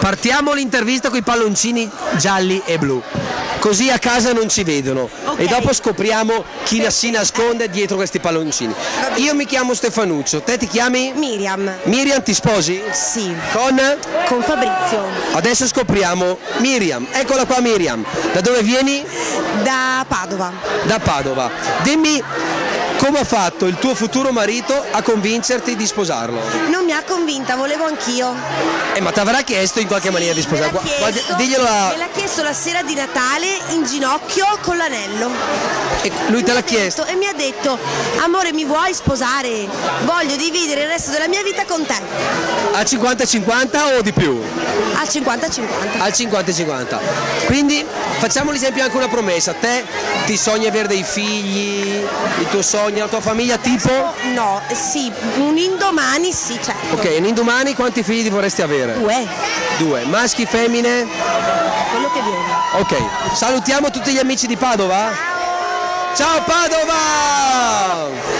Partiamo l'intervista con i palloncini gialli e blu. Così a casa non ci vedono Ok. e dopo scopriamo chi si nasconde dietro questi palloncini. Io mi chiamo Stefanuccio, te ti chiami? Miriam. Miriam, ti sposi? Sì. Con? Con Fabrizio. Adesso scopriamo Miriam. Eccola qua Miriam. Da dove vieni? Da Padova. Da Padova. Dimmi come ha fatto il tuo futuro marito a convincerti di sposarlo? Non mi ha convinta, volevo anch'io. Eh, ma ti avrà chiesto in qualche maniera di sposarlo? Chiesto- diglielo a... Me l'ha chiesto la sera di Natale in ginocchio con l'anello. e lui te l'ha chiesto. E mi ha detto, amore mi vuoi sposare? Voglio dividere il resto della mia vita con te. Al 50-50 o di più? Al 50-50. Al 50-50. Quindi facciamo l'esempio anche una promessa. Te ti sogni avere dei figli, il tuo sogno, la tua famiglia tipo? No, sì, un indomani sì, certo. Ok, in indomani quanti figli vorresti avere? Uè, Due. Maschi, femmine? quello che viene. Ok. Salutiamo tutti gli amici di Padova. Ciao Padova!